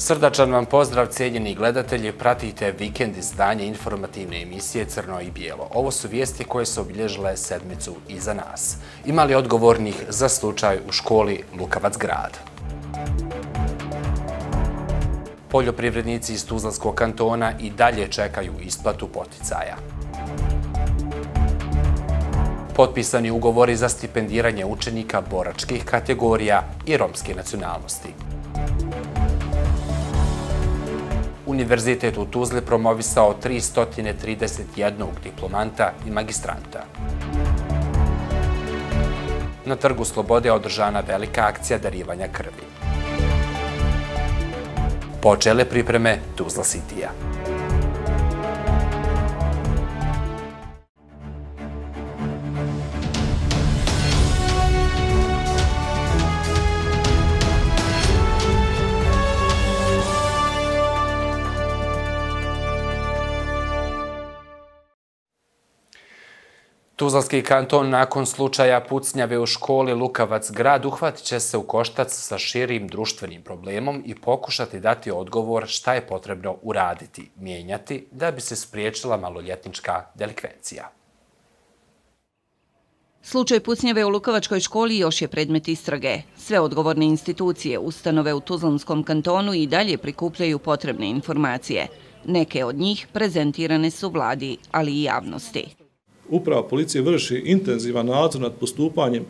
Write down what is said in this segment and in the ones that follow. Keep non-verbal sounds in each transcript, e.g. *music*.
Srdačan vam pozdrav, cijenjeni gledatelji. Pratite vikend izdanje informativne emisije Crno i Bijelo. Ovo su vijesti koje su obilježile sedmicu iza nas. Imali odgovornih za slučaj u školi Lukavac grad. Poljoprivrednici iz Tuzlanskog kantona i dalje čekaju isplatu poticaja. Potpisani ugovori za stipendiranje učenika boračkih kategorija i romske nacionalnosti. Univerzitet u Tuzli promovisao 331 diplomanta i magistranta. Na Trgu Slobode je održana velika akcija darivanja krvi. Počele pripreme Tuzla City-a. Tuzlanski kanton nakon slučaja pucnjave u školi Lukavac grad uhvatit će se u koštac sa širim društvenim problemom i pokušati dati odgovor šta je potrebno uraditi, mijenjati, da bi se spriječila maloljetnička delikvencija. Slučaj pucnjave u Lukavačkoj školi još je predmet istrage. Sve odgovorne institucije, ustanove u Tuzlanskom kantonu i dalje prikupljaju potrebne informacije. Neke od njih prezentirane su vladi, ali i javnosti uprava policije vrši intenzivan nadzor nad postupanjem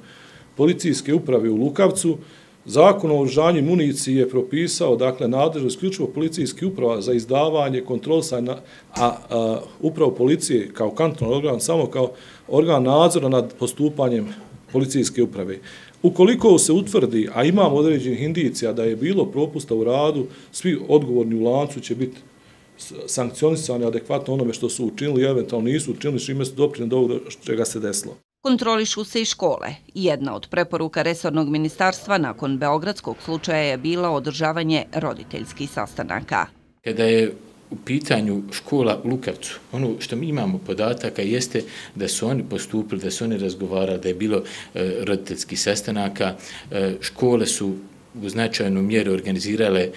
policijske uprave u Lukavcu. Zakon o oružanju municiji je propisao, dakle, nadležno isključivo policijski uprava za izdavanje, kontrolsanje, a, a upravo policije kao kanton organ, samo kao organ nadzora nad postupanjem policijske uprave. Ukoliko se utvrdi, a imamo određenih indicija da je bilo propusta u radu, svi odgovorni u lancu će biti sankcionisani adekvatno onome što su učinili i eventualno nisu učinili što ime su doprinu do ovoga čega se desilo. Kontrolišu se i škole. Jedna od preporuka Resornog ministarstva nakon Beogradskog slučaja je bila održavanje roditeljskih sastanaka. Kada je u pitanju škola u Lukavcu, ono što mi imamo podataka jeste da su oni postupili, da su oni razgovarali, da je bilo e, roditeljskih sastanaka. E, škole su u značajnu mjeru organizirale e,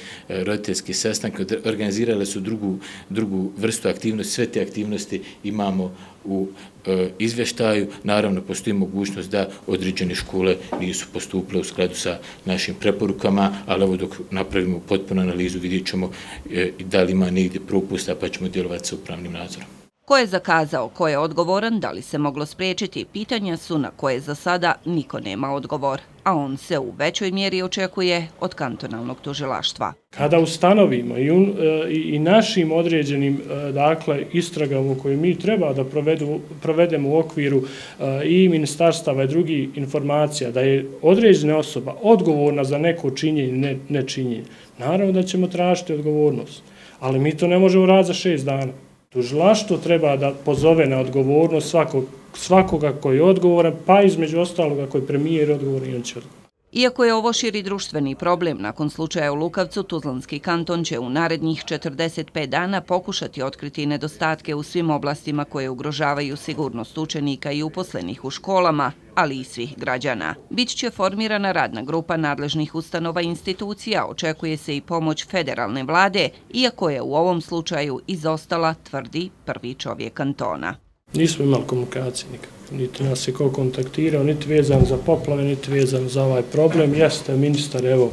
roditeljski sastanke, organizirale su drugu, drugu vrstu aktivnosti. Sve te aktivnosti imamo u e, izvještaju. Naravno, postoji mogućnost da određene škole nisu postupile u skladu sa našim preporukama, ali ovo dok napravimo potpuno analizu vidjet ćemo e, da li ima negdje propusta pa ćemo djelovati sa upravnim nadzorom. Ko je zakazao, ko je odgovoran, da li se moglo spriječiti, pitanja su na koje za sada niko nema odgovor, a on se u većoj mjeri očekuje od kantonalnog tužilaštva. Kada ustanovimo i, un, e, i našim određenim e, dakle, istragama koje mi treba da provedu, provedemo u okviru e, i ministarstava i drugih informacija, da je određena osoba odgovorna za neko činjenje, ne, ne činjenje, naravno da ćemo tražiti odgovornost, ali mi to ne možemo raditi za šest dana. Tužilaštvo treba da pozove na odgovornost svakog, svakoga koji je odgovoran, pa između ostaloga koji je premijer odgovoran i on će odgovoran. Iako je ovo širi društveni problem, nakon slučaja u Lukavcu, Tuzlanski kanton će u narednih 45 dana pokušati otkriti nedostatke u svim oblastima koje ugrožavaju sigurnost učenika i uposlenih u školama, ali i svih građana. Biće formirana radna grupa nadležnih ustanova i institucija, očekuje se i pomoć federalne vlade, iako je u ovom slučaju izostala, tvrdi prvi čovjek kantona. Nismo imali komunikacije nikakve, Niti nas je ko kontaktirao, niti vezan za poplave, niti vezan za ovaj problem. Jeste ministar, evo,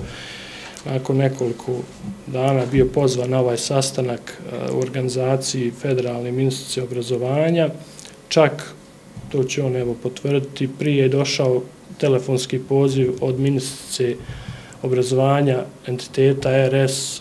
nakon nekoliko dana bio pozvan na ovaj sastanak eh, u organizaciji Federalne ministrice obrazovanja. Čak, to će on evo potvrditi, prije je došao telefonski poziv od ministrice obrazovanja entiteta RS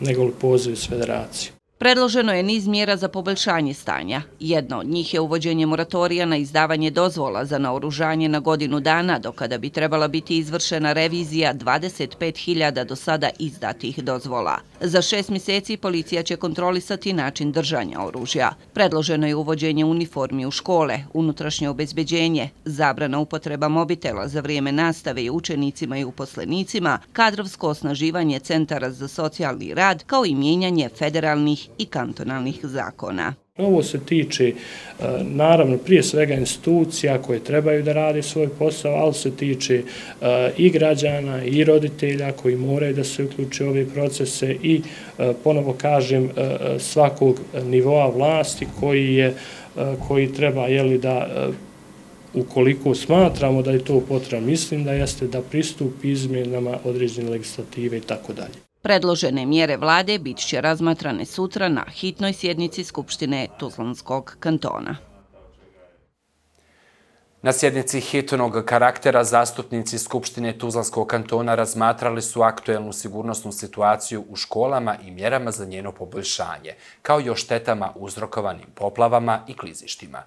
nego li poziv iz federacije. Predloženo je niz mjera za poboljšanje stanja. Jedno od njih je uvođenje moratorija na izdavanje dozvola za naoružanje na godinu dana, dokada bi trebala biti izvršena revizija 25.000 do sada izdatih dozvola. Za šest mjeseci policija će kontrolisati način držanja oružja. Predloženo je uvođenje uniformi u škole, unutrašnje obezbeđenje, zabrana upotreba mobitela za vrijeme nastave i učenicima i uposlenicima, kadrovsko osnaživanje centara za socijalni rad, kao i mijenjanje federalnih i kantonalnih zakona. Ovo se tiče, e, naravno, prije svega institucija koje trebaju da radi svoj posao, ali se tiče e, i građana i roditelja koji moraju da se uključe u ove procese i, e, ponovo kažem, svakog nivoa vlasti koji, je, koji treba jeli, da ukoliko smatramo da je to potrebno, mislim da jeste da pristup izmjenama određene legislative i tako dalje. Predložene mjere vlade bit će razmatrane sutra na hitnoj sjednici Skupštine Tuzlanskog kantona. Na sjednici hitnog karaktera zastupnici Skupštine Tuzlanskog kantona razmatrali su aktuelnu sigurnosnu situaciju u školama i mjerama za njeno poboljšanje, kao i o štetama uzrokovanim poplavama i klizištima.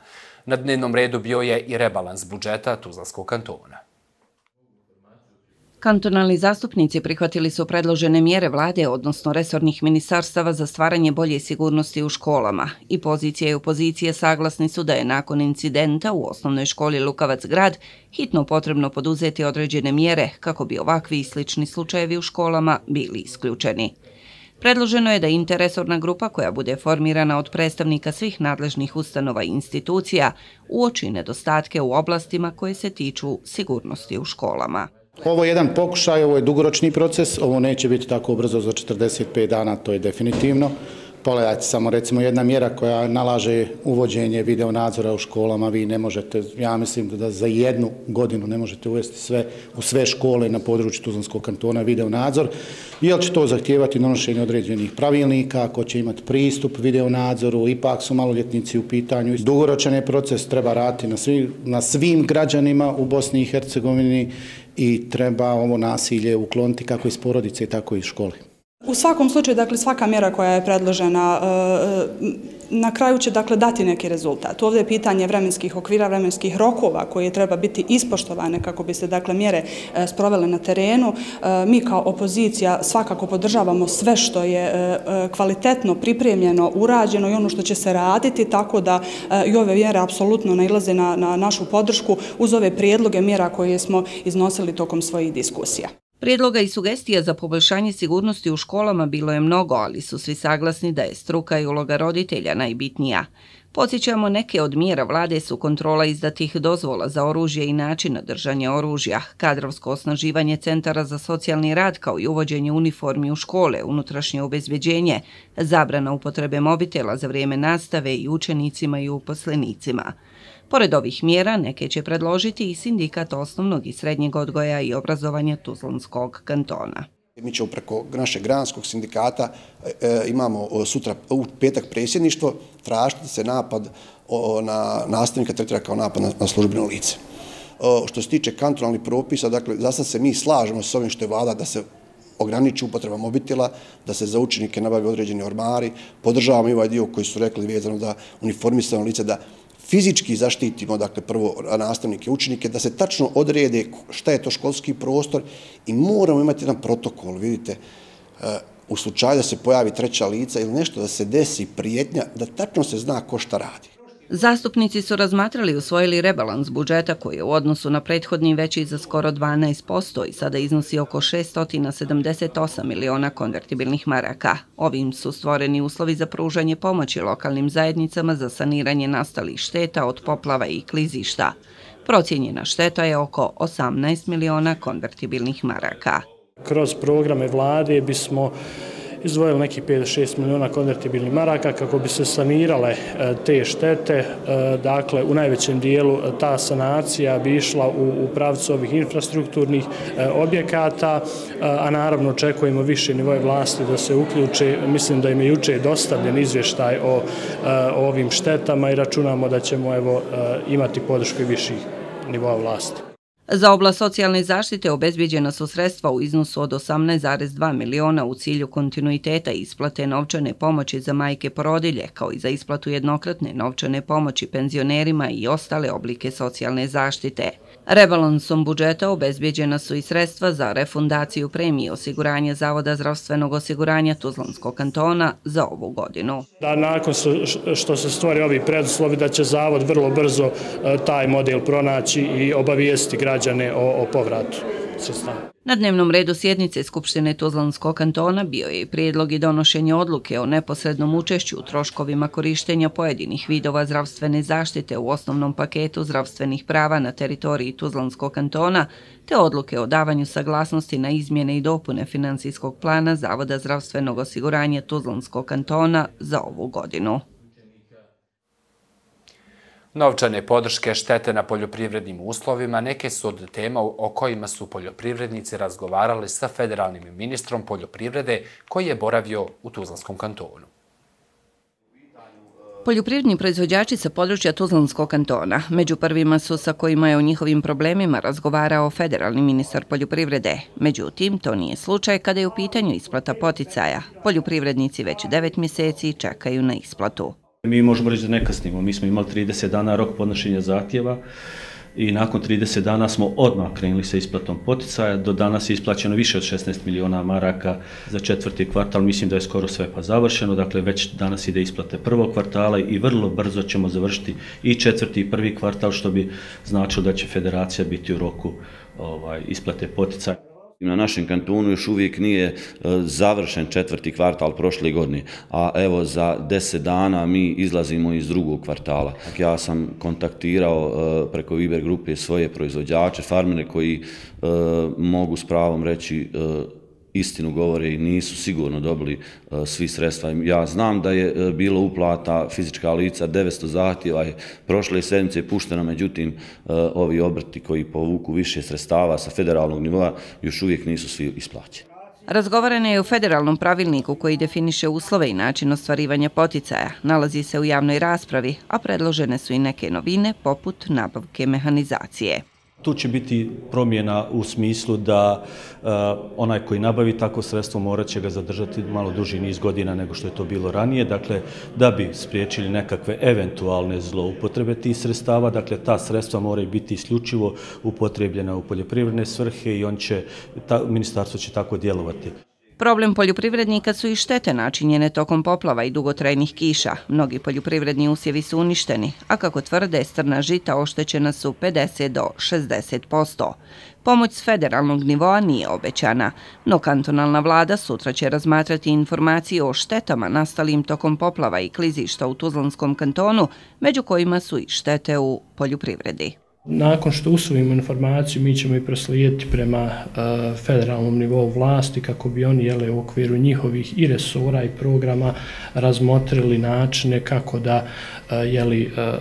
Na dnevnom redu bio je i rebalans budžeta Tuzlanskog kantona. Kantonalni zastupnici prihvatili su predložene mjere vlade, odnosno resornih ministarstava za stvaranje bolje sigurnosti u školama. I pozicije i opozicije saglasni su da je nakon incidenta u osnovnoj školi Lukavac grad hitno potrebno poduzeti određene mjere kako bi ovakvi i slični slučajevi u školama bili isključeni. Predloženo je da interesorna grupa koja bude formirana od predstavnika svih nadležnih ustanova i institucija uoči nedostatke u oblastima koje se tiču sigurnosti u školama. Ovo je jedan pokušaj, ovo je dugoročni proces, ovo neće biti tako brzo za 45 dana, to je definitivno. Pogledajte samo recimo jedna mjera koja nalaže uvođenje video nadzora u školama, vi ne možete, ja mislim da za jednu godinu ne možete uvesti sve u sve škole na području Tuzlanskog kantona video nadzor, jer će to zahtijevati donošenje određenih pravilnika, ko će imati pristup video nadzoru, ipak su maloljetnici u pitanju. Dugoročan je proces, treba rati na, svi, na svim građanima u Bosni i Hercegovini i treba ovo nasilje ukloniti kako iz porodice, tako i iz škole. U svakom slučaju, dakle, svaka mjera koja je predložena e, e, na kraju će dakle dati neki rezultat. Ovdje je pitanje vremenskih okvira, vremenskih rokova koje treba biti ispoštovane kako bi se dakle mjere e, sprovele na terenu. Mi kao opozicija svakako podržavamo sve što je kvalitetno pripremljeno, urađeno i ono što će se raditi, tako da i ove mjere apsolutno nailaze na, na našu podršku uz ove prijedloge mjera koje smo iznosili tokom svojih diskusija. Prijedloga i sugestija za poboljšanje sigurnosti u školama bilo je mnogo, ali su svi saglasni da je struka i uloga roditelja najbitnija. Podsjećamo, neke od mjera vlade su kontrola izdatih dozvola za oružje i način držanja oružja, kadrovsko osnaživanje centara za socijalni rad kao i uvođenje uniformi u škole, unutrašnje obezbjeđenje, zabrana upotrebe mobitela za vrijeme nastave i učenicima i uposlenicima. Pored ovih mjera, neke će predložiti i sindikat osnovnog i srednjeg odgoja i obrazovanja Tuzlanskog kantona. Mi ćemo preko našeg granskog sindikata, e, e imamo e, sutra e, u petak presjedništvo, tražiti se napad na nastavnika tretira kao napad na službeno lice. Što se tiče kantonalnih propisa, dakle, za sad se mi slažemo s ovim što je vlada da se ograniči upotreba mobitela, da se za učenike nabavi određeni ormari, podržavamo i ovaj dio koji su rekli vezano da uniformisano lice, da fizički zaštitimo, dakle, prvo nastavnike učenike, da se tačno odrede šta je to školski prostor i moramo imati jedan protokol, vidite, eh, u slučaju da se pojavi treća lica ili nešto da se desi prijetnja, da tačno se zna ko šta radi. Zastupnici su razmatrali i usvojili rebalans budžeta koji je u odnosu na prethodni veći za skoro 12% i sada iznosi oko 678 miliona konvertibilnih maraka. Ovim su stvoreni uslovi za pružanje pomoći lokalnim zajednicama za saniranje nastalih šteta od poplava i klizišta. Procijenjena šteta je oko 18 miliona konvertibilnih maraka. Kroz programe vlade bismo izdvojili neki 5-6 miliona konvertibilnih maraka kako bi se sanirale e, te štete. E, dakle, u najvećem dijelu e, ta sanacija bi išla u pravcu ovih infrastrukturnih objekata, a naravno očekujemo više nivoje vlasti da se uključe. Mislim da im je juče dostavljen izvještaj o ovim štetama i računamo da ćemo evo, imati podršku i viših nivoa vlasti. Za oblast socijalne zaštite obezbijeđena su sredstva u iznosu od 18,2 miliona u cilju kontinuiteta isplate novčane pomoći za majke porodilje, kao i za isplatu jednokratne novčane pomoći penzionerima i ostale oblike socijalne zaštite. Rebalansom budžeta obezbijeđena su i sredstva za refundaciju premije osiguranja Zavoda zdravstvenog osiguranja Tuzlanskog kantona za ovu godinu. Da nakon što se stvori ovi preduslovi da će Zavod vrlo brzo e, taj model pronaći i obavijesti građane o, o povratu sredstava. Na dnevnom redu sjednice Skupštine Tuzlanskog kantona bio je i prijedlog i donošenje odluke o neposrednom učešću u troškovima korištenja pojedinih vidova zdravstvene zaštite u osnovnom paketu zdravstvenih prava na teritoriji Tuzlanskog kantona, te odluke o davanju saglasnosti na izmjene i dopune financijskog plana Zavoda zdravstvenog osiguranja Tuzlanskog kantona za ovu godinu. Novčane podrške štete na poljoprivrednim uslovima neke su od tema o kojima su poljoprivrednici razgovarali sa federalnim ministrom poljoprivrede koji je boravio u Tuzlanskom kantonu. Poljoprivredni proizvođači sa područja Tuzlanskog kantona, među prvima su sa kojima je o njihovim problemima razgovarao federalni ministar poljoprivrede. Međutim, to nije slučaj kada je u pitanju isplata poticaja. Poljoprivrednici već devet mjeseci čekaju na isplatu. Mi možemo reći da ne kasnimo. Mi smo imali 30 dana rok podnošenja zahtjeva i nakon 30 dana smo odmah krenuli sa isplatom poticaja. Do danas je isplaćeno više od 16 miliona maraka za četvrti kvartal. Mislim da je skoro sve pa završeno. Dakle, već danas ide isplate prvog kvartala i vrlo brzo ćemo završiti i četvrti i prvi kvartal, što bi značilo da će federacija biti u roku ovaj, isplate poticaja. Na našem kantonu još uvijek nije e, završen četvrti kvartal prošle godine, a evo za deset dana mi izlazimo iz drugog kvartala. Dakle, ja sam kontaktirao e, preko Viber grupe svoje proizvođače, farmere koji e, mogu s pravom reći istinu govore i nisu sigurno dobili uh, svi sredstva. Ja znam da je uh, bilo uplata fizička lica, 900 zahtjeva je prošle sedmice pušteno, međutim uh, ovi obrti koji povuku više sredstava sa federalnog nivoa još uvijek nisu svi isplaćeni. Razgovarano je u federalnom pravilniku koji definiše uslove i način ostvarivanja poticaja. Nalazi se u javnoj raspravi, a predložene su i neke novine poput nabavke mehanizacije. Tu će biti promjena u smislu da uh, onaj koji nabavi tako sredstvo morat će ga zadržati malo duži niz godina nego što je to bilo ranije. Dakle, da bi spriječili nekakve eventualne zloupotrebe tih sredstava, dakle, ta sredstva moraju biti isključivo upotrebljena u poljoprivredne svrhe i on će, ta, ministarstvo će tako djelovati. Problem poljoprivrednika su i štete načinjene tokom poplava i dugotrajnih kiša. Mnogi poljoprivredni usjevi su uništeni, a kako tvrde, strna žita oštećena su 50 do 60%. Pomoć s federalnog nivoa nije obećana, no kantonalna vlada sutra će razmatrati informacije o štetama nastalim tokom poplava i klizišta u Tuzlanskom kantonu, među kojima su i štete u poljoprivredi. Nakon što usvojimo informaciju, mi ćemo i proslijediti prema uh, federalnom nivou vlasti kako bi oni jele, u okviru njihovih i resora i programa razmotrili načine kako da e, uh, jeli, uh, e, uh,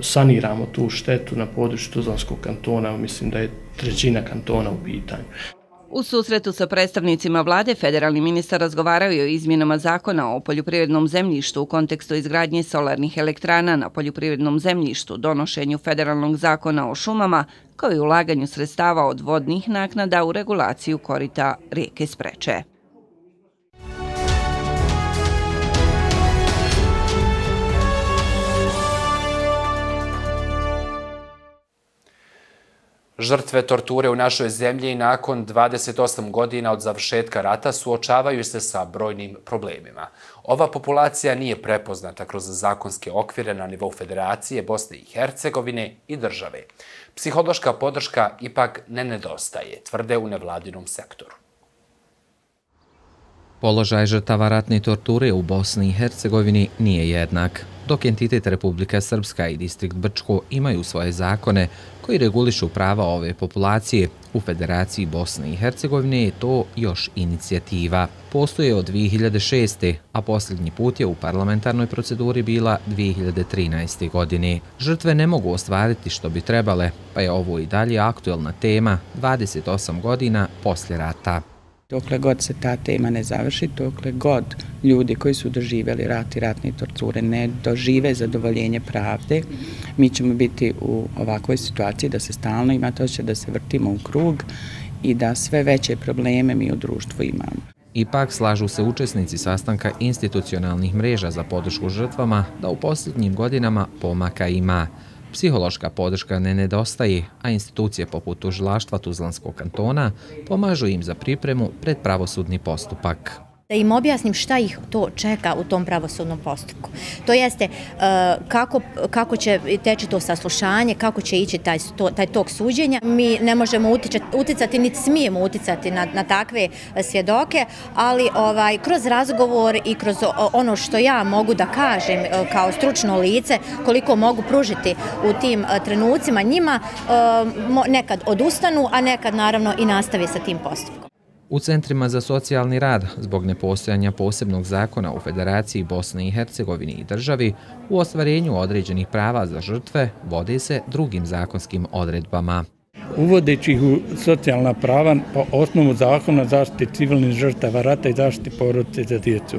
saniramo tu štetu na području Tuzlanskog kantona. Mislim da je trećina kantona u pitanju. U susretu sa predstavnicima vlade, federalni ministar razgovarao je o izmjenama zakona o poljoprivrednom zemljištu u kontekstu izgradnje solarnih elektrana na poljoprivrednom zemljištu, donošenju federalnog zakona o šumama, kao i ulaganju sredstava od vodnih naknada u regulaciju korita rijeke Spreče. Žrtve torture u našoj zemlji nakon 28 godina od završetka rata suočavaju se sa brojnim problemima. Ova populacija nije prepoznata kroz zakonske okvire na nivou Federacije Bosne i Hercegovine i države. Psihološka podrška ipak ne nedostaje, tvrde u nevladinom sektoru. Položaj žrtava ratne torture u Bosni i Hercegovini nije jednak, dok entitet Republika Srpska i distrikt Brčko imaju svoje zakone koji regulišu prava ove populacije. U Federaciji Bosne i Hercegovine je to još inicijativa. Postoje od 2006. a posljednji put je u parlamentarnoj proceduri bila 2013. godine. Žrtve ne mogu ostvariti što bi trebale, pa je ovo i dalje aktuelna tema 28 godina poslje rata. Dokle god se ta tema ne završi, dokle god ljudi koji su doživjeli rat i ratne torture ne dožive zadovoljenje pravde, mi ćemo biti u ovakvoj situaciji da se stalno ima to će da se vrtimo u krug i da sve veće probleme mi u društvu imamo. Ipak slažu se učesnici sastanka institucionalnih mreža za podršku žrtvama da u posljednjim godinama pomaka ima. Psihološka podrška ne nedostaje, a institucije poput tužilaštva Tuzlanskog kantona pomažu im za pripremu pred pravosudni postupak. Da im objasnim šta ih to čeka u tom pravosudnom postupku. To jeste e, kako, kako će teći to saslušanje, kako će ići taj, to, taj tok suđenja. Mi ne možemo uticati, niti smijemo uticati na, na takve e, svjedoke, ali ovaj, kroz razgovor i kroz ono što ja mogu da kažem e, kao stručno lice, koliko mogu pružiti u tim trenucima njima, nekad odustanu, a nekad naravno i nastavi sa tim postupkom. U centrima za socijalni rad, zbog nepostojanja posebnog zakona u Federaciji Bosne i Hercegovine i državi, u ostvarenju određenih prava za žrtve vode se drugim zakonskim odredbama. Uvodeći ih u socijalna prava po osnovu zakona zaštite civilnih žrtava rata i zaštite porodice za djecu.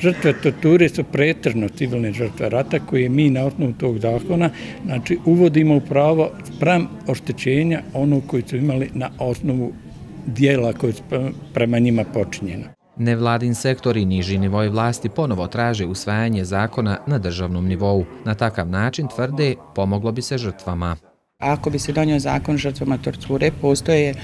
Žrtve torture su pretržno civilne žrtve rata koje mi na osnovu tog zakona znači, uvodimo u pravo sprem oštećenja ono koji su imali na osnovu dijela koje su prema njima počinjena. Nevladin sektor i niži nivoj vlasti ponovo traže usvajanje zakona na državnom nivou. Na takav način tvrde pomoglo bi se žrtvama. Ako bi se donio zakon žrtvama torture, postoje e,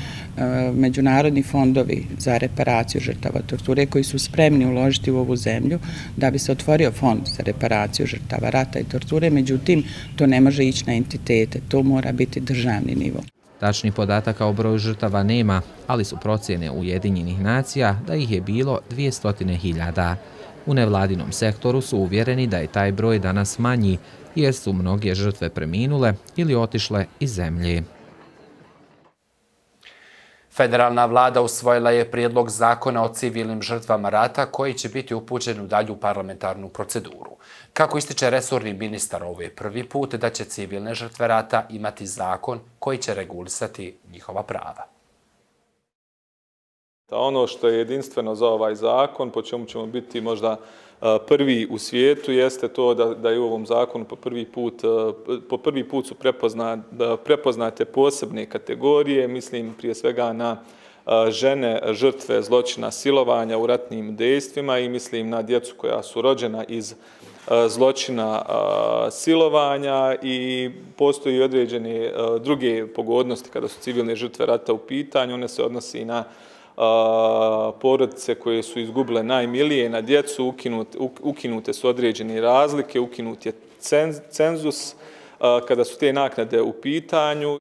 međunarodni fondovi za reparaciju žrtava torture koji su spremni uložiti u ovu zemlju da bi se otvorio fond za reparaciju žrtava rata i torture, međutim to ne može ići na entitete, to mora biti državni nivo. Tačni podataka o broju žrtava nema, ali su procjene Ujedinjenih nacija da ih je bilo 200.000. U nevladinom sektoru su uvjereni da je taj broj danas manji, jer su mnoge žrtve preminule ili otišle iz zemlje. Federalna vlada usvojila je prijedlog zakona o civilnim žrtvama rata koji će biti upućen u dalju parlamentarnu proceduru. Kako ističe resorni ministar, ovo je prvi put da će civilne žrtve rata imati zakon koji će regulisati njihova prava. Ono što je jedinstveno za ovaj zakon, po čemu ćemo biti možda e, prvi u svijetu, jeste to da, da je u ovom zakonu po prvi put, e, po prvi put su prepozna, e, prepoznate posebne kategorije, mislim prije svega na žene žrtve zločina silovanja u ratnim dejstvima i mislim na djecu koja su rođena iz zločina silovanja i postoji određene druge pogodnosti kada su civilne žrtve rata u pitanju. One se odnosi na porodice koje su izgubile najmilije, na djecu ukinute, ukinute su određene razlike, ukinut je cenzus kada su te naknade u pitanju.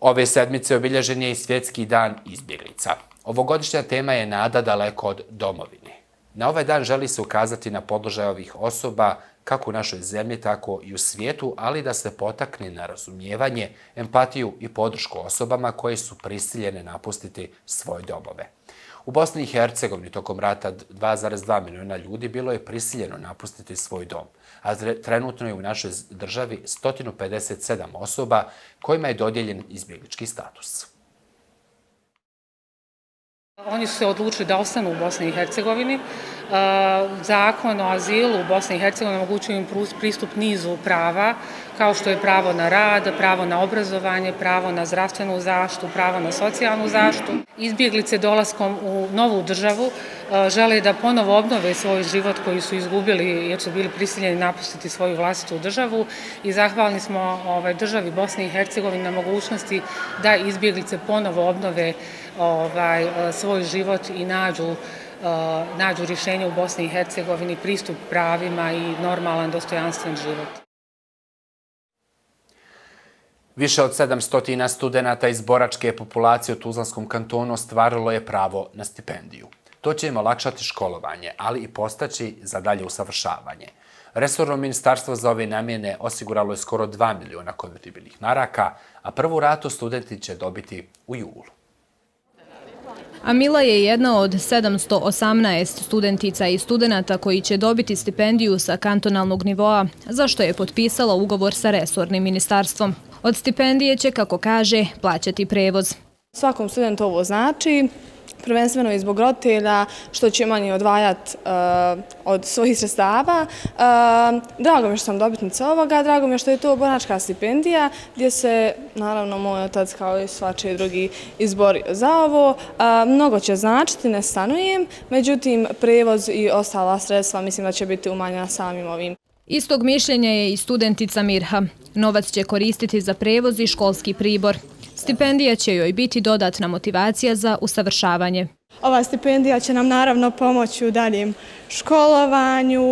Ove sedmice obilježen je i svjetski dan izbjeglica. Ovogodišnja tema je nada daleko od domovine. Na ovaj dan želi se ukazati na podložaj ovih osoba kako u našoj zemlji, tako i u svijetu, ali da se potakne na razumijevanje, empatiju i podršku osobama koje su prisiljene napustiti svoje domove. U Bosni i Hercegovini tokom rata 2,2 miliona ljudi bilo je prisiljeno napustiti svoj dom, a trenutno je u našoj državi 157 osoba kojima je dodjeljen izbjeglički status. Oni su se odlučili da ostanu u Bosni i Hercegovini. E, Zakon o azilu u Bosni i Hercegovini omogućuje im pristup nizu prava, kao što je pravo na rad, pravo na obrazovanje, pravo na zdravstvenu zaštu, pravo na socijalnu zaštu. Izbjeglice dolaskom u novu državu e, žele da ponovo obnove svoj život koji su izgubili jer su bili prisiljeni napustiti svoju vlastitu državu i zahvalni smo ovaj, državi Bosni i Hercegovini na mogućnosti da izbjeglice ponovo obnove ovaj, e, svoj život i nađu e, nađu rješenje u Bosni i Hercegovini, pristup pravima i normalan, dostojanstven život. Više od 700 studenta iz boračke populacije u Tuzlanskom kantonu ostvarilo je pravo na stipendiju. To će im olakšati školovanje, ali i postaći za dalje usavršavanje. Resorno ministarstvo za ove namjene osiguralo je skoro 2 miliona konvertibilnih maraka, a prvu ratu studenti će dobiti u julu. Amila je jedna od 718 studentica i studenta koji će dobiti stipendiju sa kantonalnog nivoa, zašto je potpisala ugovor sa resornim ministarstvom. Od stipendije će, kako kaže, plaćati prevoz. Svakom studentu ovo znači prvenstveno i zbog roditelja, što će manje odvajati uh, eh, od svojih sredstava. Uh, drago mi je što sam dobitnica ovoga, drago mi je što je to boračka stipendija, gdje se, naravno, moj otac kao i svačiji drugi izborio za ovo. Uh, mnogo će značiti, ne stanujem, međutim, prevoz i ostala sredstva mislim da će biti umanjena samim ovim. Istog mišljenja je i studentica Mirha. Novac će koristiti za prevoz i školski pribor. Stipendija će joj biti dodatna motivacija za usavršavanje. Ova stipendija će nam naravno pomoći u daljem školovanju,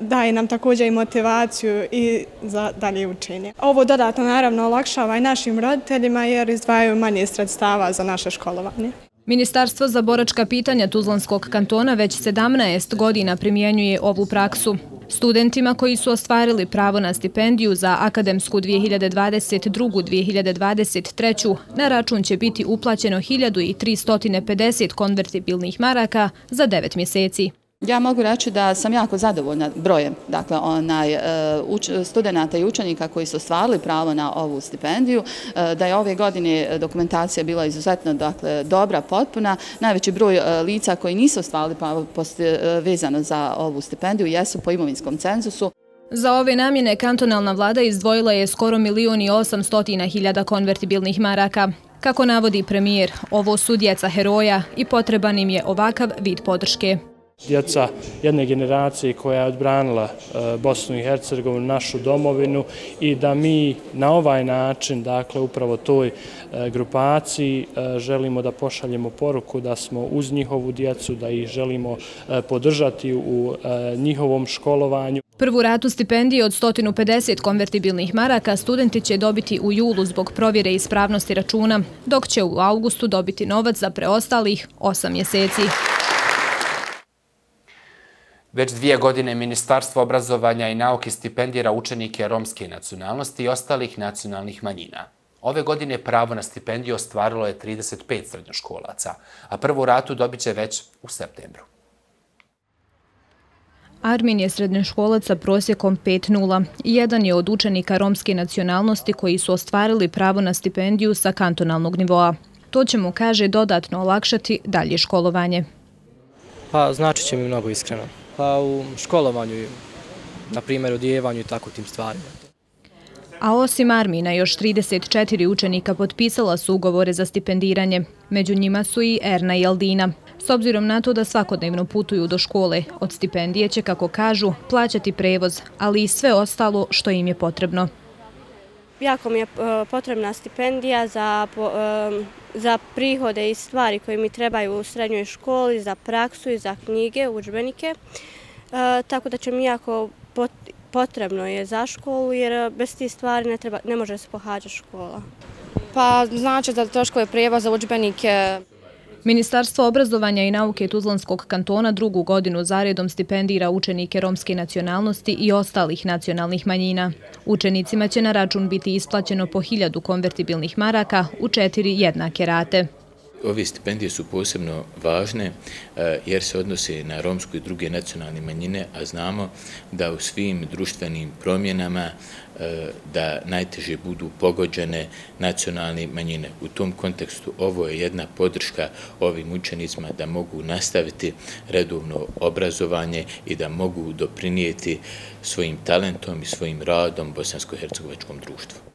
daje nam također i motivaciju i za dalje učenje. Ovo dodatno naravno olakšava i našim roditeljima jer izdvajaju manje sredstava za naše školovanje. Ministarstvo za boračka pitanja Tuzlanskog kantona već 17 godina primjenjuje ovu praksu. Studentima koji su ostvarili pravo na stipendiju za akademsku 2022-2023 na račun će biti uplaćeno 1350 konvertibilnih maraka za 9 mjeseci. Ja mogu reći da sam jako zadovoljna brojem dakle, onaj, e, studenta i učenika koji su stvarili pravo na ovu stipendiju, e, da je ove godine dokumentacija bila izuzetno dakle, dobra, potpuna. Najveći broj e, lica koji nisu stvarili pravo e, vezano za ovu stipendiju jesu po imovinskom cenzusu. Za ove namjene kantonalna vlada izdvojila je skoro milijun i osamstotina hiljada konvertibilnih maraka. Kako navodi premijer, ovo su djeca heroja i potreban im je ovakav vid podrške djeca jedne generacije koja je odbranila e, Bosnu i Hercegovinu, našu domovinu i da mi na ovaj način, dakle upravo toj e, grupaciji, e, želimo da pošaljemo poruku da smo uz njihovu djecu, da ih želimo podržati u njihovom školovanju. Prvu ratu stipendije od 150 konvertibilnih maraka studenti će dobiti u julu zbog provjere ispravnosti računa, dok će u augustu dobiti novac za preostalih 8 mjeseci. Već dvije godine Ministarstvo obrazovanja i nauke stipendira učenike romske nacionalnosti i ostalih nacionalnih manjina. Ove godine pravo na stipendiju ostvarilo je 35 srednjoškolaca, a prvu ratu dobit će već u septembru. Armin je srednjoškolac sa prosjekom 5.0 i jedan je od učenika romske nacionalnosti koji su ostvarili pravo na stipendiju sa kantonalnog nivoa. To će mu, kaže, dodatno olakšati dalje školovanje. Pa, znači će mi mnogo iskreno pa u školovanju, na primjer u dijevanju i tako tim stvarima. A osim Armina, još 34 učenika potpisala su ugovore za stipendiranje. Među njima su i Erna i Aldina. S obzirom na to da svakodnevno putuju do škole, od stipendije će, kako kažu, plaćati prevoz, ali i sve ostalo što im je potrebno. Jako mi je e, potrebna stipendija za, e, za prihode i stvari koje mi trebaju u srednjoj školi, za praksu i za knjige, učbenike. E, tako da će mi jako potrebno je za školu jer bez tih stvari ne, treba, ne može se pohađati škola. Pa znači da troškove prijevoza, učbenike, Ministarstvo obrazovanja i nauke Tuzlanskog kantona drugu godinu zaredom stipendira učenike romske nacionalnosti i ostalih nacionalnih manjina. Učenicima će na račun biti isplaćeno po hiljadu konvertibilnih maraka u četiri jednake rate. Ove stipendije su posebno važne e, jer se odnose na romsku i druge nacionalne manjine, a znamo da u svim društvenim promjenama e, da najteže budu pogođene nacionalne manjine. U tom kontekstu ovo je jedna podrška ovim učenicima da mogu nastaviti redovno obrazovanje i da mogu doprinijeti svojim talentom i svojim radom bosansko-hercegovačkom društvu.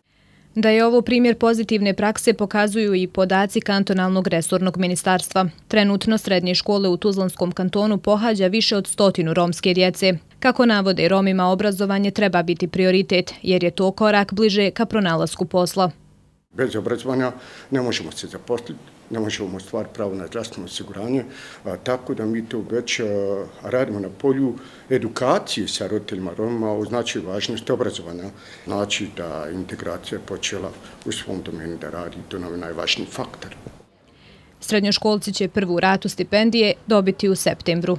Da je ovo primjer pozitivne prakse pokazuju i podaci kantonalnog resornog ministarstva. Trenutno srednje škole u Tuzlanskom kantonu pohađa više od stotinu romske djece. Kako navode, Romima obrazovanje treba biti prioritet, jer je to korak bliže ka pronalasku posla. Bez obrazovanja ne možemo se zaposliti, ne možemo stvar pravo na zdravstveno osiguranje, tako da mi to već radimo na polju edukacije sa roditeljima Roma o znači važnosti obrazovanja. Znači da integracija je počela u svom domenu da radi, to nam je najvažniji faktor. Srednjoškolci će prvu ratu stipendije dobiti u septembru.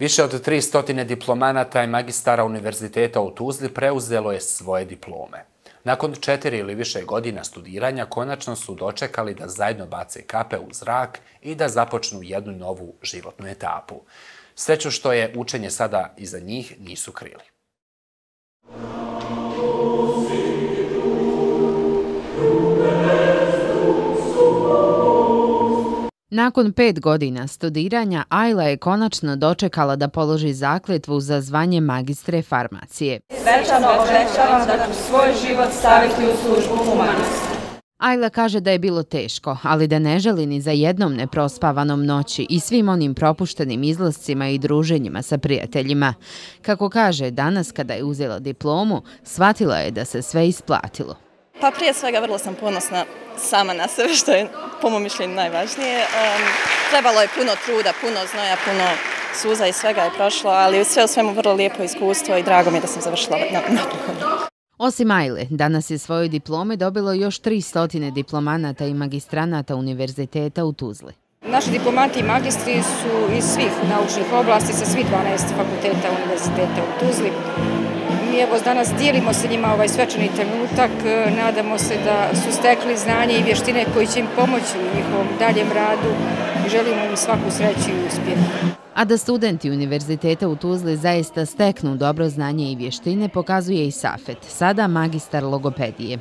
Više od 300 diplomanata i magistara univerziteta u Tuzli preuzelo je svoje diplome. Nakon četiri ili više godina studiranja, konačno su dočekali da zajedno bace kape u zrak i da započnu jednu novu životnu etapu. Sreću što je učenje sada iza njih nisu krili. Nakon pet godina studiranja, Ajla je konačno dočekala da položi zakletvu za zvanje magistre farmacije. Svečano obećavam da ću svoj život staviti u službu humanosti. Ajla kaže da je bilo teško, ali da ne želi ni za jednom neprospavanom noći i svim onim propuštenim izlascima i druženjima sa prijateljima. Kako kaže, danas kada je uzela diplomu, shvatila je da se sve isplatilo. Pa prije svega vrlo sam ponosna sama na sebe, što je po mojom mišljenju najvažnije. trebalo je puno truda, puno znoja, puno suza i svega je prošlo, ali sve u svemu vrlo lijepo iskustvo i drago mi je da sam završila na, na Osim Ajle, danas je svoje diplome dobilo još 300 diplomanata i magistranata univerziteta u Tuzli. Naši diplomati i magistri su iz svih naučnih oblasti sa svih 12 fakulteta univerziteta u Tuzli. Mi evo danas dijelimo sa njima ovaj svečani trenutak, e, nadamo se da su stekli znanje i vještine koji će im pomoći u njihovom daljem radu i želimo im svaku sreću i uspjeh. A da studenti Univerziteta u Tuzli zaista steknu dobro znanje i vještine pokazuje i Safet, sada magistar logopedije.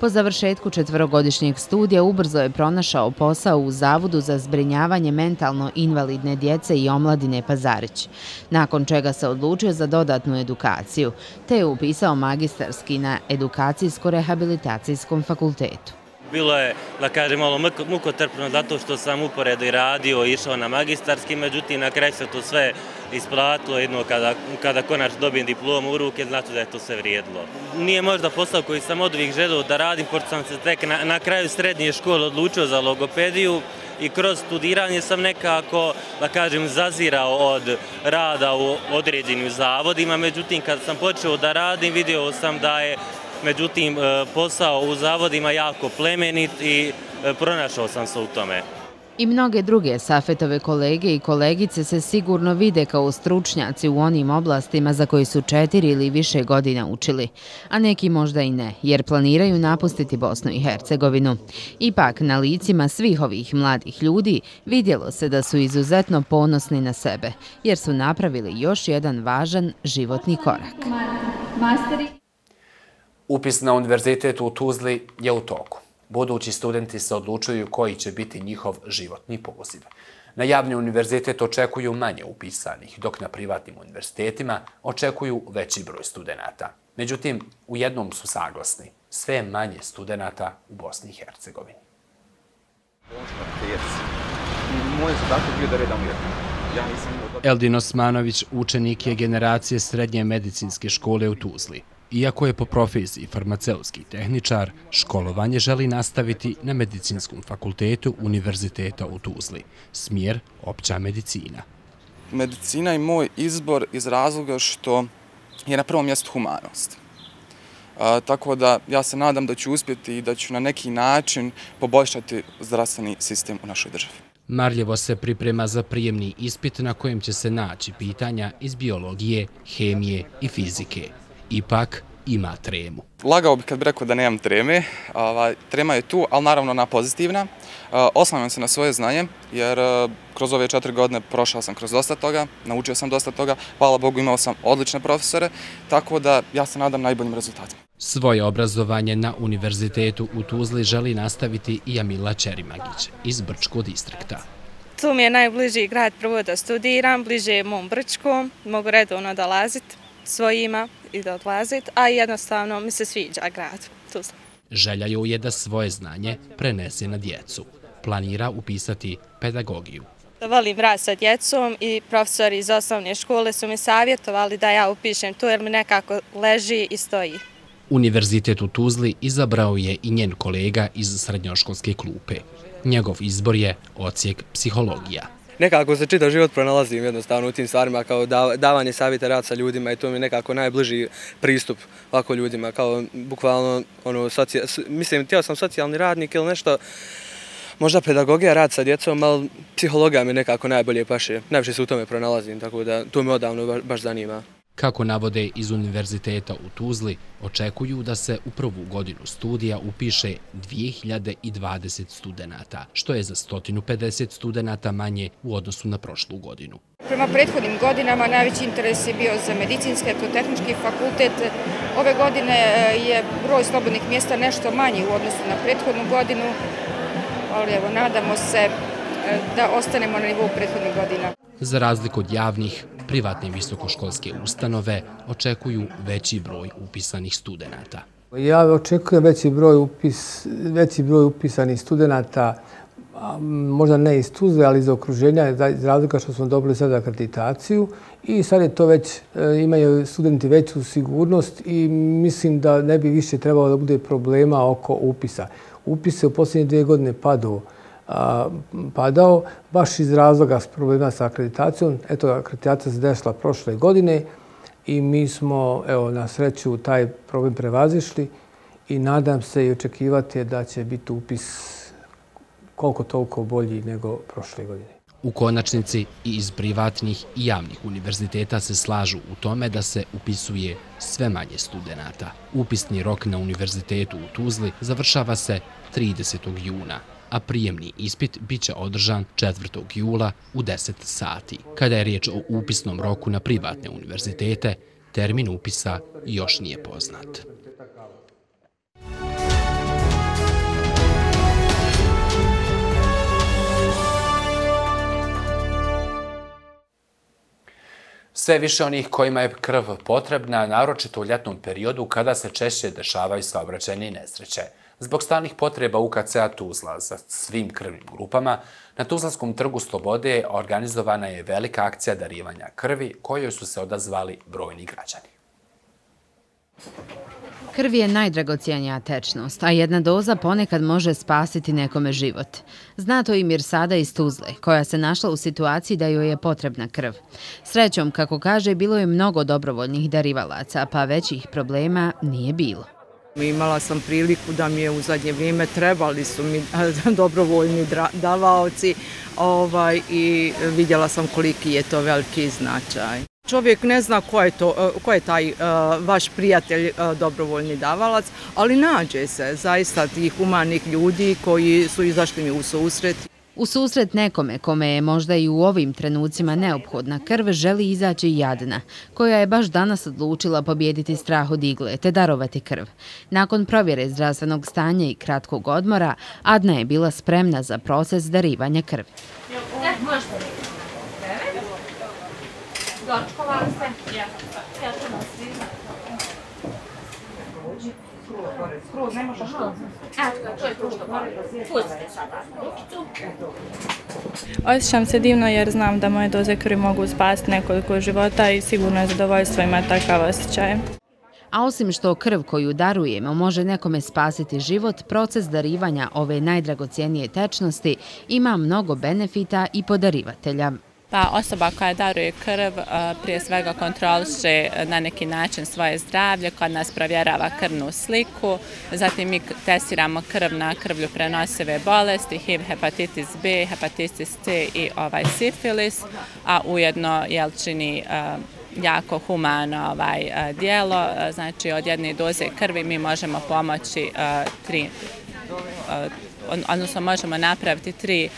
Po završetku četvrogodišnjeg studija ubrzo je pronašao posao u Zavodu za zbrinjavanje mentalno invalidne djece i omladine Pazarić, nakon čega se odlučio za dodatnu edukaciju, te je upisao magistarski na Edukacijsko-rehabilitacijskom fakultetu bilo je, da kažem, ono, malo mukotrpno zato što sam uporedo i radio, i išao na magistarski, međutim, na kraju se to sve isplatilo, jedno kada, kada konač dobijem diplomu u ruke, znači da je to sve vrijedilo. Nije možda posao koji sam od uvijek želio da radim, pošto sam se tek na, na kraju srednje škole odlučio za logopediju i kroz studiranje sam nekako, da kažem, zazirao od rada u određenim zavodima, međutim, kad sam počeo da radim, vidio sam da je međutim e, posao u zavodima jako plemenit i e, pronašao sam se u tome. I mnoge druge Safetove kolege i kolegice se sigurno vide kao stručnjaci u onim oblastima za koji su četiri ili više godina učili, a neki možda i ne, jer planiraju napustiti Bosnu i Hercegovinu. Ipak, na licima svih ovih mladih ljudi vidjelo se da su izuzetno ponosni na sebe, jer su napravili još jedan važan životni korak. Upis na univerzitetu u Tuzli je u toku. Budući studenti se odlučuju koji će biti njihov životni poziv. Na javni univerzitet očekuju manje upisanih, dok na privatnim univerzitetima očekuju veći broj studenta. Međutim, u jednom su saglasni. Sve manje studenta u Bosni i Hercegovini. Eldin Osmanović učenik je generacije srednje medicinske škole u Tuzli. Iako je po profesiji farmaceutski tehničar, školovanje želi nastaviti na medicinskom fakultetu Univerziteta u Tuzli. Smjer opća medicina. Medicina je moj izbor iz razloga što je na prvom mjestu humanost. Tako da ja se nadam da ću uspjeti i da ću na neki način poboljšati zdravstveni sistem u našoj državi. Marljevo se priprema za prijemni ispit na kojem će se naći pitanja iz biologije, hemije i fizike ipak ima tremu. Lagao bih kad bi rekao da nemam treme. Trema je tu, ali naravno ona pozitivna. Oslanjam se na svoje znanje, jer kroz ove četiri godine prošao sam kroz dosta toga, naučio sam dosta toga, hvala Bogu imao sam odlične profesore, tako da ja se nadam najboljim rezultatima. Svoje obrazovanje na univerzitetu u Tuzli želi nastaviti i Amila Čerimagić iz Brčkog distrikta. Tu mi je najbliži grad prvo da studiram, bliže je mom Brčku, mogu redovno dolaziti svojima i da odlaziti, a jednostavno mi se sviđa grad. Želja joj je da svoje znanje prenese na djecu. Planira upisati pedagogiju. Volim rad sa djecom i profesori iz osnovne škole su mi savjetovali da ja upišem tu jer mi nekako leži i stoji. Univerzitet u Tuzli izabrao je i njen kolega iz srednjoškolske klupe. Njegov izbor je ocijek psihologija nekako se čitav život pronalazim jednostavno u tim stvarima kao davanje savjeta rad sa ljudima i to mi je nekako najbliži pristup ovako ljudima, kao bukvalno ono, mislim, tijel sam socijalni radnik ili nešto, možda pedagogija, rad sa djecom, ali psihologija mi nekako najbolje paše, najviše se u tome pronalazim, tako da to me odavno baš zanima. Kako navode iz univerziteta u Tuzli, očekuju da se u prvu godinu studija upiše 2020 studenta, što je za 150 studenta manje u odnosu na prošlu godinu. Prema prethodnim godinama najveći interes je bio za medicinski, to tehnički fakultet. Ove godine e, je broj slobodnih mjesta nešto manji u odnosu na prethodnu godinu, ali evo, nadamo se e, da ostanemo na nivou prethodnih godina. Za razliku od javnih, privatne visokoškolske ustanove očekuju veći broj upisanih studenta. Ja očekujem veći broj, upis, veći broj upisanih studenta, možda ne iz Tuzle, ali iz okruženja, iz razloga što smo dobili sada akreditaciju. I sad je to već, e, imaju studenti veću sigurnost i mislim da ne bi više trebalo da bude problema oko upisa. Upis je u posljednje dvije godine padao, padao baš iz razloga s problema sa akreditacijom. Eto, akreditacija se desila prošle godine i mi smo evo, na sreću taj problem prevazišli i nadam se i očekivati da će biti upis koliko toliko bolji nego prošle godine. U konačnici i iz privatnih i javnih univerziteta se slažu u tome da se upisuje sve manje studenta. Upisni rok na univerzitetu u Tuzli završava se 30. juna, a prijemni ispit bit će održan 4. jula u 10 sati. Kada je riječ o upisnom roku na privatne univerzitete, termin upisa još nije poznat. Sve više onih kojima je krv potrebna, naročito u ljetnom periodu kada se češće dešavaju saobraćajne nesreće. Zbog stalnih potreba UKCA Tuzla za svim krvnim grupama, na Tuzlanskom trgu Slobode organizovana je velika akcija darivanja krvi kojoj su se odazvali brojni građani. Krv je najdragocijenija tečnost, a jedna doza ponekad može spasiti nekome život. Zna to i Mirsada iz Tuzle, koja se našla u situaciji da joj je potrebna krv. Srećom, kako kaže, bilo je mnogo dobrovoljnih darivalaca, pa većih problema nije bilo. Imala sam priliku da mi je u zadnje vrijeme trebali su mi *laughs* dobrovoljni davaoci ovaj, i vidjela sam koliki je to veliki značaj. Čovjek ne zna ko je, to, eh, ko je taj eh, vaš prijatelj eh, dobrovoljni davalac, ali nađe se zaista tih humanih ljudi koji su izašli mi u susret. U susret nekome kome je možda i u ovim trenucima neophodna krv želi izaći Jadna, koja je baš danas odlučila pobjediti strah od igle te darovati krv. Nakon provjere zdravstvenog stanja i kratkog odmora, Adna je bila spremna za proces darivanja krvi. Dočkovali ste? Ja. Ja ću nas svi. Skroz, ne možeš to. Eto, to je to što gore. Pustite sada rukicu. Osjećam se divno jer znam da moje doze krvi mogu spasti nekoliko života i sigurno je zadovoljstvo imati takav osjećaj. A osim što krv koju darujemo može nekome spasiti život, proces darivanja ove najdragocijenije tečnosti ima mnogo benefita i podarivatelja. Pa osoba koja daruje krv eh, prije svega kontroliše eh, na neki način svoje zdravlje, kod nas provjerava krvnu sliku, zatim mi testiramo krv na krvlju prenosive bolesti, HIV, hepatitis B, hepatitis C i ovaj sifilis, a ujedno jel čini eh, jako humano ovaj dijelo, znači od jedne doze krvi mi možemo pomoći tri, odnosno možemo napraviti tri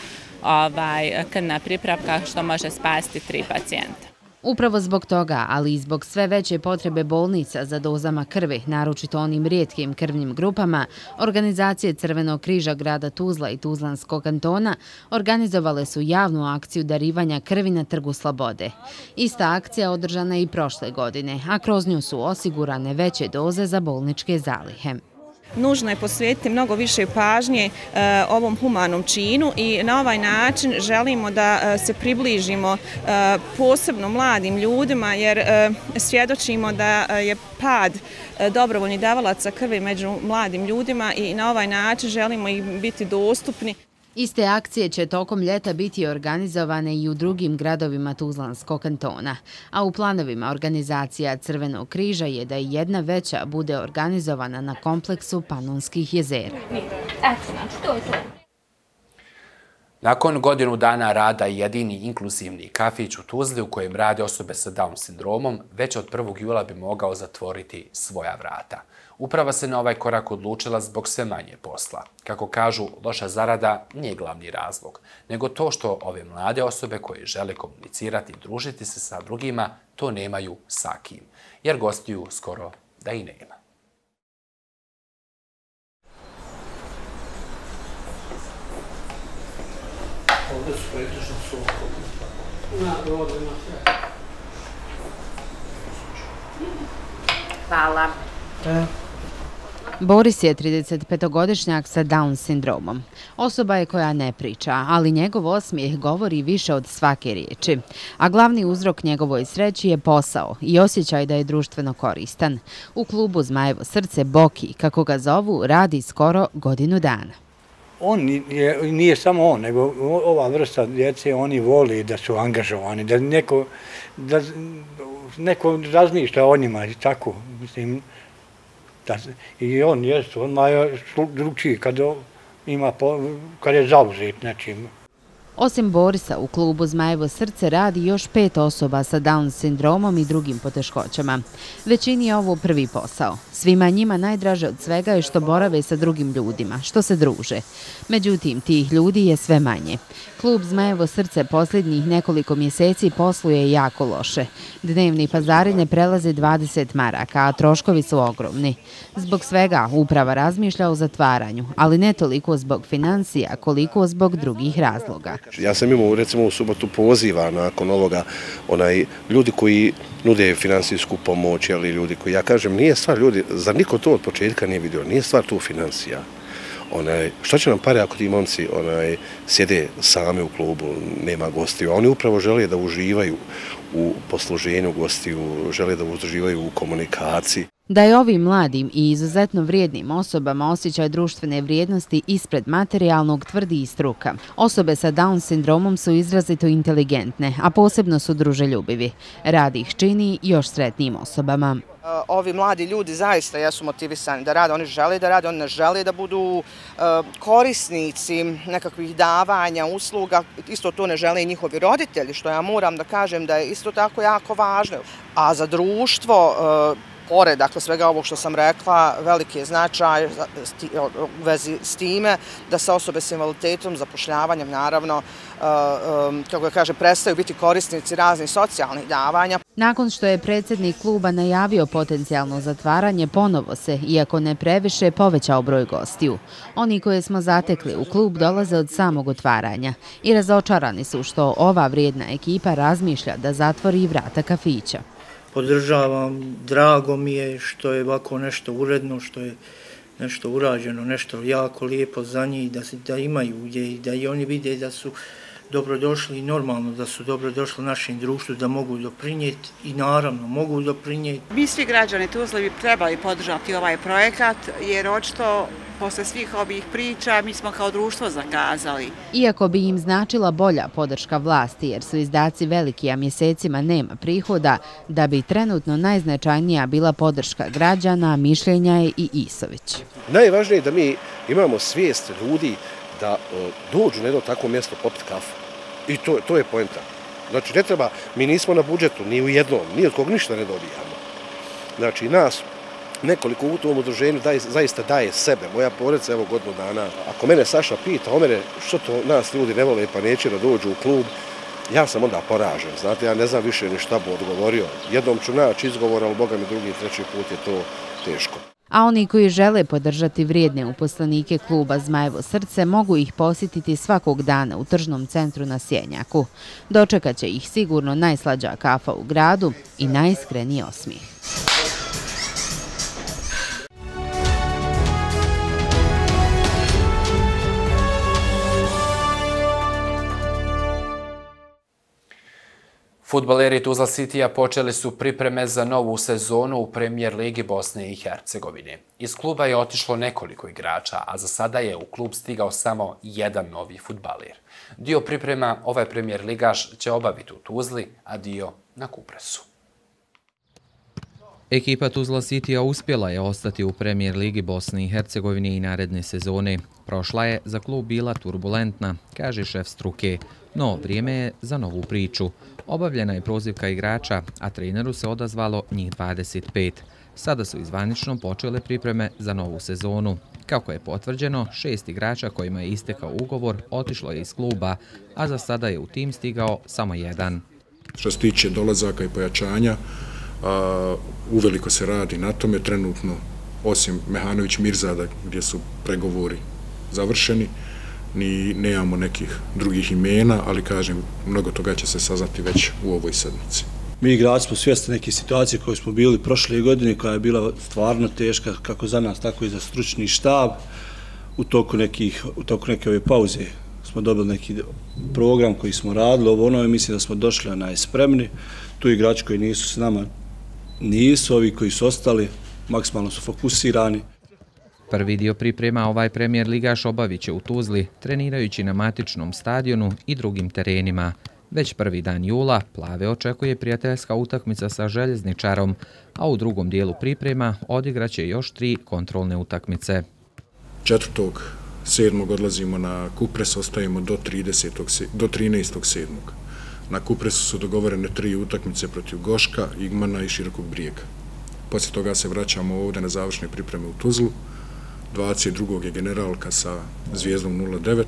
ovaj, krvna pripravka što može spasti tri pacijenta. Upravo zbog toga, ali i zbog sve veće potrebe bolnica za dozama krvi, naročito onim rijetkim krvnim grupama, organizacije Crvenog križa grada Tuzla i Tuzlanskog kantona organizovale su javnu akciju darivanja krvi na Trgu Slobode. Ista akcija održana je i prošle godine, a kroz nju su osigurane veće doze za bolničke zalihe nužno je posvetiti mnogo više pažnje e, ovom humanom činu i na ovaj način želimo da e, se približimo e, posebno mladim ljudima jer e, svjedočimo da e, je pad e, dobrovoljnih davalaca krvi među mladim ljudima i na ovaj način želimo ih biti dostupni. Iste akcije će tokom ljeta biti organizovane i u drugim gradovima Tuzlanskog kantona, a u planovima organizacija Crvenog križa je da jedna veća bude organizovana na kompleksu Panonskih jezera. Eto, znači, to je to. Nakon godinu dana rada jedini inkluzivni kafić u Tuzli u kojem rade osobe sa Down sindromom, već od 1. jula bi mogao zatvoriti svoja vrata. Uprava se na ovaj korak odlučila zbog sve manje posla. Kako kažu, loša zarada nije glavni razlog, nego to što ove mlade osobe koje žele komunicirati i družiti se sa drugima, to nemaju sa kim, jer gostiju skoro da i nema. Ovdje su pretežno su Na, ovdje na sve. Hvala. Boris je 35-godišnjak sa Down sindromom. Osoba je koja ne priča, ali njegov osmijeh govori više od svake riječi. A glavni uzrok njegovoj sreći je posao i osjećaj da je društveno koristan. U klubu Zmajevo srce Boki, kako ga zovu, radi skoro godinu dana. On nije samo on, nego ova vrsta djece, oni voli da su angažovani, da neko razmišlja o njima i tako, mislim, I on jest, on je drugčiji kad, ima, kad je zauzet nečim. Osim Borisa, u klubu Zmajevo srce radi još pet osoba sa Down sindromom i drugim poteškoćama. Većini je ovo prvi posao. Svima njima najdraže od svega je što borave sa drugim ljudima, što se druže. Međutim, tih ljudi je sve manje. Klub Zmajevo srce posljednjih nekoliko mjeseci posluje jako loše. Dnevni pazarenje ne prelaze 20 maraka, a troškovi su ogromni. Zbog svega uprava razmišlja o zatvaranju, ali ne toliko zbog financija, koliko zbog drugih razloga. Znači, ja sam imao recimo u subotu poziva nakon ovoga onaj ljudi koji nude finansijsku pomoć, ali ljudi koji, ja kažem, nije stvar ljudi, za niko to od početka nije vidio, nije stvar tu financija. Onaj, što će nam pare ako ti momci onaj, sjede sami u klubu, nema gostiju? Oni upravo žele da uživaju u posluženju gostiju, žele da uživaju u komunikaciji. Da je ovim mladim i izuzetno vrijednim osobama osjećaj društvene vrijednosti ispred materijalnog tvrdi i struka. Osobe sa Down sindromom su izrazito inteligentne, a posebno su druželjubivi. Rad ih čini još sretnim osobama. E, ovi mladi ljudi zaista jesu motivisani da rade, oni žele da rade, oni ne žele da budu e, korisnici nekakvih davanja, usluga, isto to ne žele i njihovi roditelji, što ja moram da kažem da je isto tako jako važno. A za društvo, e, pored dakle, svega ovog što sam rekla, veliki je značaj u vezi s time da se osobe s invaliditetom, zapošljavanjem, naravno, e, kako ga kaže, prestaju biti korisnici raznih socijalnih davanja. Nakon što je predsjednik kluba najavio potencijalno zatvaranje, ponovo se, iako ne previše, povećao broj gostiju. Oni koje smo zatekli u klub dolaze od samog otvaranja i razočarani su što ova vrijedna ekipa razmišlja da zatvori vrata kafića podržavam, drago mi je što je ovako nešto uredno, što je nešto urađeno, nešto jako lijepo za njih, da, se, da imaju gdje i da i oni vide da su dobrodošli i normalno da su dobrodošli našem društvu, da mogu doprinijeti i naravno mogu doprinijeti. Mi svi građani Tuzle bi trebali podržati ovaj projekat jer očito posle svih ovih priča mi smo kao društvo zakazali. Iako bi im značila bolja podrška vlasti jer su izdaci veliki, a mjesecima nema prihoda, da bi trenutno najznačajnija bila podrška građana, mišljenja je i Isović. Najvažnije je da mi imamo svijest ljudi da dođu na jedno takvo mjesto popiti kafu. I to, to je pojenta. Znači, ne treba, mi nismo na budžetu, ni u jednom, ni od kog ništa ne dobijamo. Znači, nas nekoliko u tom udruženju daje, zaista daje sebe. Moja poreca, evo godinu dana, ako mene Saša pita, o mene, što to nas ljudi ne vole pa neće da dođu u klub, ja sam onda poražen. Znate, ja ne znam više ni šta bi odgovorio. Jednom ću naći izgovor, ali Boga mi drugi, treći put je to teško. A oni koji žele podržati vrijedne uposlanike kluba Zmajevo srce mogu ih posjetiti svakog dana u tržnom centru na Sjenjaku. Dočekat će ih sigurno najslađa kafa u gradu i najiskreniji osmih. Futbaleri Tuzla City-a počeli su pripreme za novu sezonu u premijer Ligi Bosne i Hercegovine. Iz kluba je otišlo nekoliko igrača, a za sada je u klub stigao samo jedan novi futbaler. Dio priprema ovaj premijer Ligaš će obaviti u Tuzli, a dio na Kupresu. Ekipa Tuzla City-a uspjela je ostati u premijer Ligi Bosne i Hercegovine i naredne sezone. Prošla je za klub bila turbulentna, kaže šef struke, no vrijeme je za novu priču. Obavljena je prozivka igrača, a treneru se odazvalo njih 25. Sada su izvanično počele pripreme za novu sezonu. Kako je potvrđeno, šest igrača kojima je istekao ugovor otišlo je iz kluba, a za sada je u tim stigao samo jedan. Što se tiče dolazaka i pojačanja, uveliko se radi na tome trenutno, osim Mehanović Mirzada gdje su pregovori završeni, ni nemamo nekih drugih imena, ali kažem, mnogo toga će se saznati već u ovoj sedmici. Mi igrači smo svjesni neke situacije koje smo bili prošle godine, koja je bila stvarno teška kako za nas, tako i za stručni štab. U toku, nekih, u toku neke ove pauze smo dobili neki program koji smo radili, ovo ono, mislim da smo došli onaj spremni. Tu igrači koji nisu s nama nisu, ovi koji su ostali, maksimalno su fokusirani. Prvi dio priprema ovaj premijer Ligaš Obaviće u Tuzli, trenirajući na matičnom stadionu i drugim terenima. Već prvi dan jula Plave očekuje prijateljska utakmica sa željezničarom, a u drugom dijelu priprema odigraće još tri kontrolne utakmice. Četvrtog sedmog odlazimo na Kupres, ostajemo do, 30. do 13. sedmog. Na Kupresu su dogovorene tri utakmice protiv Goška, Igmana i Širokog brijega. Poslije toga se vraćamo ovdje na završne pripreme u Tuzlu. 22. je generalka sa zvijezdom 09.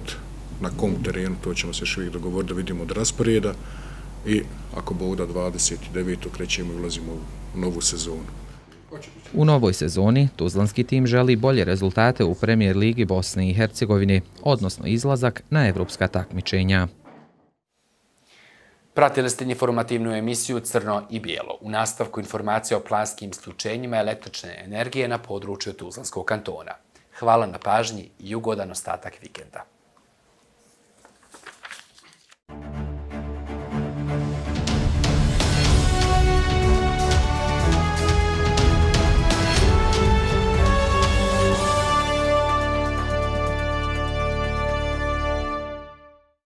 Na kom terenu, to ćemo se još uvijek dogovoriti da vidimo od rasporeda. I ako Bogda 29. krećemo i ulazimo u novu sezonu. U novoj sezoni Tuzlanski tim želi bolje rezultate u premijer Ligi Bosne i Hercegovine, odnosno izlazak na evropska takmičenja. Pratili ste informativnu emisiju Crno i Bijelo. U nastavku informacije o planskim isključenjima električne energije na području Tuzlanskog kantona. Hvala na pažnji i ugodan ostatak vikenda.